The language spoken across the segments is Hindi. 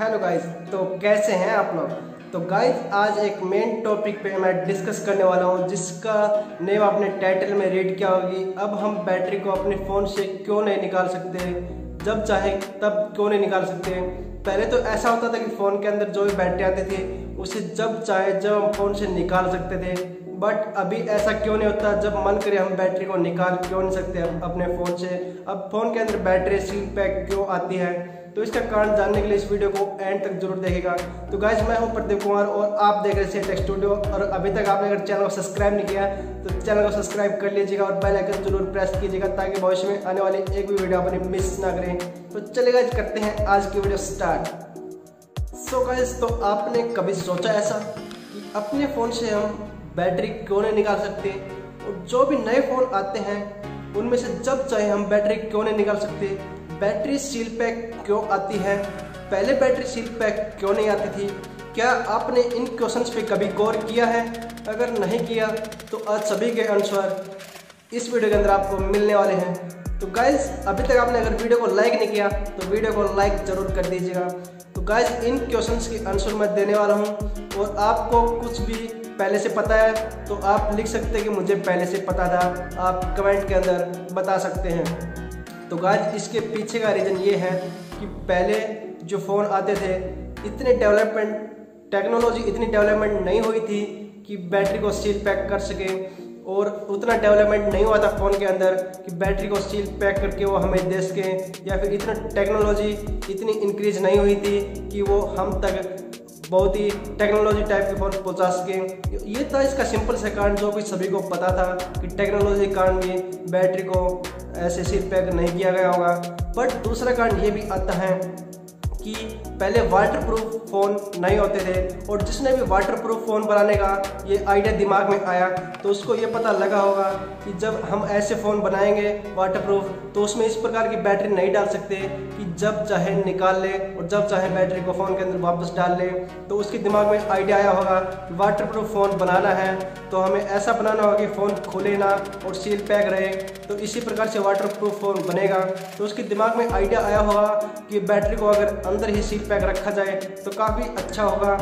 हेलो गाइस तो कैसे हैं आप लोग? तो गाइस आज एक मेन टॉपिक पे मैं डिस्कस करने वाला हूँ, जिसका नेम आपने टाइटल में रीड किया होगी। अब हम बैटरी को अपने फ़ोन से क्यों नहीं निकाल सकते? जब चाहे, तब क्यों नहीं निकाल सकते? पहले तो ऐसा होता था कि फ़ोन के अंदर जो भी बैटरी आती थी, उसे जब चाहे, जब हम फ़ोन से निकाल सकते थे। बट अभी ऐसा क्यों नहीं होता? जब मन करे हम बैटरी को निकाल क्यों नहीं सकते अपने फ़ोन से? अब फ़ोन के अंदर बैटरी सील पैक क्यों आती है? तो इसका कारण जानने के लिए इस वीडियो को एंड तक ज़रूर देखेगा तो गाइज़ मैं हूँ प्रदीप कुमार और आप देख रहे हैं स्टूडियो और अभी तक आपने अगर चैनल को सब्सक्राइब नहीं किया तो चैनल को सब्सक्राइब कर लीजिएगा और बेल आइकन ज़रूर प्रेस कीजिएगा ताकि भविष्य में आने वाली एक भी वीडियो अपनी मिस ना करें। तो चले गाइज़ करते हैं आज की वीडियो स्टार्ट सो गाइज़ तो आपने कभी सोचा ऐसा कि अपने फ़ोन से हम बैटरी क्यों नहीं निकाल सकते? और जो भी नए फ़ोन आते हैं, उनमें से जब चाहे हम बैटरी क्यों नहीं निकाल सकते? बैटरी सील पैक क्यों आती है? पहले बैटरी सील पैक क्यों नहीं आती थी? क्या आपने इन क्वेश्चंस पे कभी गौर किया है? अगर नहीं किया तो आज सभी के आंसर इस वीडियो के अंदर आपको मिलने वाले हैं। तो गाइज़ अभी तक आपने अगर वीडियो को लाइक नहीं किया तो वीडियो को लाइक ज़रूर कर दीजिएगा। तो गाइज़ इन क्वेश्चंस के आंसर मैं देने वाला हूँ। और आपको कुछ भी पहले से पता है तो आप लिख सकते हैं कि मुझे पहले से पता था। आप कमेंट के अंदर बता सकते हैं। तो गाज इसके पीछे का रीज़न ये है कि पहले जो फ़ोन आते थे, इतने डेवलपमेंट टेक्नोलॉजी इतनी डेवलपमेंट नहीं हुई थी कि बैटरी को सील पैक कर सके। और उतना डेवलपमेंट नहीं हुआ था फ़ोन के अंदर कि बैटरी को सील पैक करके वो हमें दे सके। या फिर इतना टेक्नोलॉजी इतनी इंक्रीज नहीं हुई थी कि वो हम तक बहुत ही टेक्नोलॉजी टाइप के फ़ोन पहुँचा सकें। ये था इसका सिंपल से कारण, जो भी सभी को पता था कि टेक्नोलॉजी कारण भी बैटरी को ऐसे सिर पैक नहीं किया गया होगा। बट दूसरा कारण ये भी आता है कि पहले वाटर प्रूफ फ़ोन नहीं होते थे और जिसने भी वाटर प्रूफ फ़ोन बनाने का ये आइडिया दिमाग में आया तो उसको ये पता लगा होगा कि जब हम ऐसे फ़ोन बनाएँगे वाटर प्रूफ तो उसमें इस प्रकार की बैटरी नहीं डाल सकते कि जब चाहे निकाल ले और जब चाहे बैटरी को फ़ोन के अंदर वापस डाल ले। तो उसके दिमाग में आइडिया आया होगा वाटर प्रूफ फ़ोन बनाना है तो हमें ऐसा बनाना होगा कि फ़ोन खुले ना और सील पैक रहे। तो इसी प्रकार से वाटर प्रूफ फ़ोन बनेगा। तो उसके दिमाग में आइडिया आया होगा कि बैटरी को अगर अंदर ही सीट पैक रखा जाए तो काफ़ी अच्छा होगा।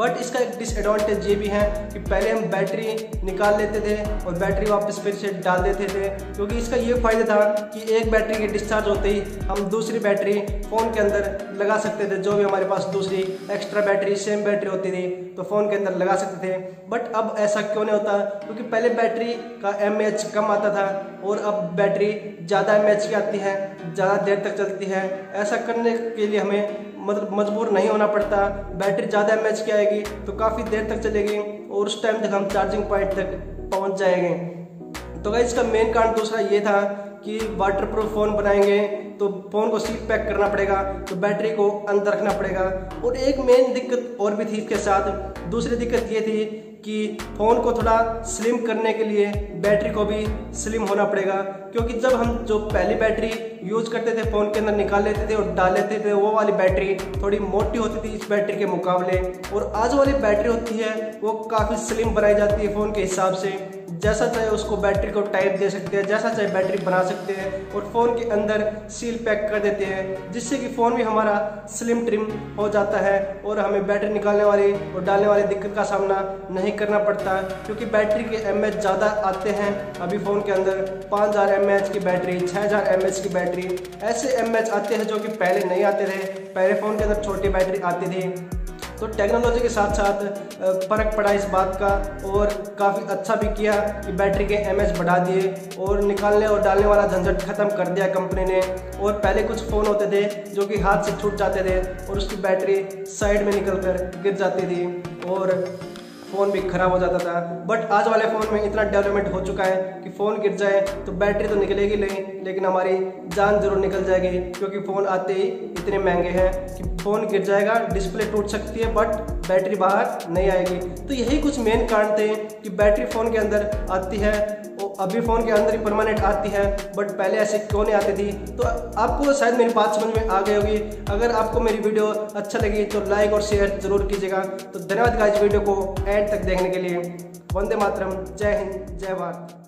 बट इसका एक डिसएडवांटेज ये भी है कि पहले हम बैटरी निकाल लेते थे और बैटरी वापस फिर से डाल देते थे, क्योंकि इसका ये फ़ायदा था कि एक बैटरी के डिस्चार्ज होते ही हम दूसरी बैटरी फ़ोन के अंदर लगा सकते थे, जो भी हमारे पास दूसरी एक्स्ट्रा बैटरी सेम बैटरी होती थी तो फ़ोन के अंदर लगा सकते थे। बट अब ऐसा क्यों नहीं होता? क्योंकि पहले बैटरी का एमएच कम आता था और अब बैटरी ज़्यादा एमएच की आती है, ज़्यादा देर तक चलती है। ऐसा करने के लिए हमें मतलब मजबूर नहीं होना पड़ता, बैटरी ज़्यादा एम की आएगी तो काफ़ी देर तक चलेगी और उस टाइम तक हम चार्जिंग पॉइंट तक पहुँच जाएँगे। तो भाई इसका मेन कारण दूसरा ये था कि वाटर प्रूफ फ़ोन बनाएँगे तो फ़ोन को सीट पैक करना पड़ेगा तो बैटरी को अंदर रखना पड़ेगा। और एक मेन दिक्कत और भी थी इसके साथ, दूसरी दिक्कत ये थी कि फ़ोन को थोड़ा स्लिम करने के लिए बैटरी को भी स्लिम होना पड़ेगा। क्योंकि जब हम जो पहली बैटरी यूज़ करते थे, फ़ोन के अंदर निकाल लेते थे और डाल लेते थे, वो वाली बैटरी थोड़ी मोटी होती थी इस बैटरी के मुकाबले। और आज वाली बैटरी होती है, वो काफ़ी स्लिम बनाई जाती है फ़ोन के हिसाब से। जैसा चाहे उसको बैटरी को टाइप दे सकते हैं, जैसा चाहे बैटरी बना सकते हैं और फ़ोन के अंदर सील पैक कर देते हैं, जिससे कि फ़ोन भी हमारा स्लिम ट्रिम हो जाता है और हमें बैटरी निकालने वाली और डालने वाली दिक्कत का सामना नहीं करना पड़ता, क्योंकि बैटरी के एमएच ज़्यादा आते हैं। अभी फ़ोन के अंदर पाँच हज़ार एम की बैटरी छः हज़ार की बैटरी ऐसे एमएच आते हैं जो कि पहले नहीं आते थे। पहले फ़ोन के अंदर छोटी बैटरी आती थी। तो टेक्नोलॉजी के साथ साथ फ़र्क पड़ा इस बात का और काफ़ी अच्छा भी किया कि बैटरी के एम बढ़ा दिए और निकालने और डालने वाला झंझट ख़त्म कर दिया कंपनी ने। और पहले कुछ फ़ोन होते थे जो कि हाथ से छूट जाते थे और उसकी बैटरी साइड में निकल कर गिर जाती थी। और फ़ोन भी ख़राब हो जाता था। बट आज वाले फ़ोन में इतना डेवलपमेंट हो चुका है कि फ़ोन गिर जाए तो बैटरी तो निकलेगी नहीं, लेकिन हमारी जान ज़रूर निकल जाएगी, क्योंकि फ़ोन आते ही इतने महँगे हैं कि फ़ोन गिर जाएगा डिस्प्ले टूट सकती है बट बैटरी बाहर नहीं आएगी। तो यही कुछ मेन कारण थे कि बैटरी फ़ोन के अंदर आती है। अभी फ़ोन के अंदर ही परमानेंट आती है बट पहले ऐसे क्यों नहीं आती थी? तो आपको शायद मेरी बात समझ में आ गई होगी। अगर आपको मेरी वीडियो अच्छा लगी तो लाइक और शेयर ज़रूर कीजिएगा। तो धन्यवाद गाइज़ वीडियो को एंड तक देखने के लिए। वंदे मातरम। जय हिंद, जय भारत।